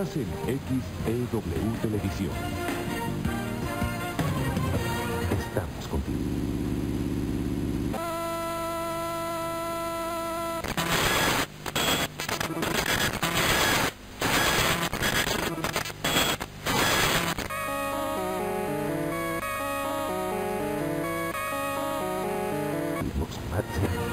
Estás en XEW Televisión. Estamos contigo. Los mate.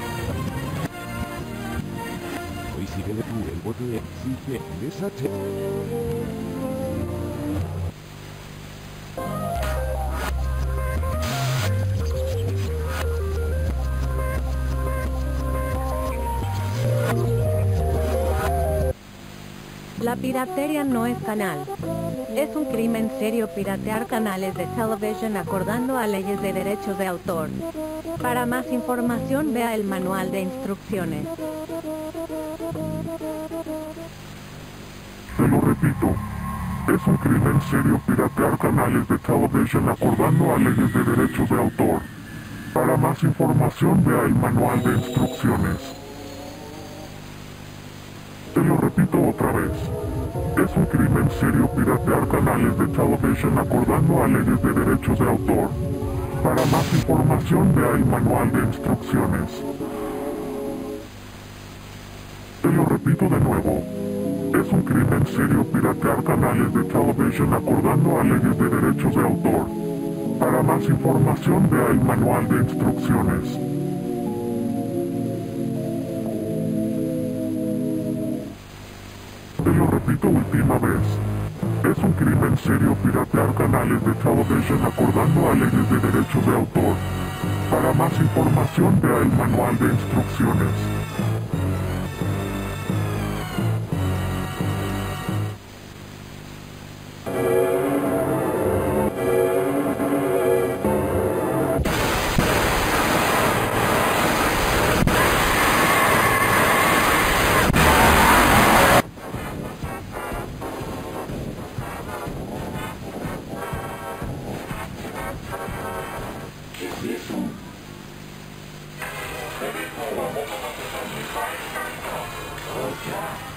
La piratería no es canal. Es un crimen serio piratear canales de televisión acordando a leyes de derechos de autor. Para más información vea el manual de instrucciones. Te lo repito, es un crimen serio piratear canales de televisión acordando a leyes de derechos de autor. Para más información vea el manual de instrucciones. Te lo repito otra vez. Es un crimen serio piratear canales de televisión acordando a leyes de derechos de autor. Para más información vea el manual de instrucciones. Serio piratear canales de televisión acordando a leyes de derechos de autor. Para más información vea el manual de instrucciones. Te lo repito última vez. Es un crimen serio piratear canales de televisión acordando a leyes de derechos de autor. Para más información vea el manual de instrucciones. Yeah.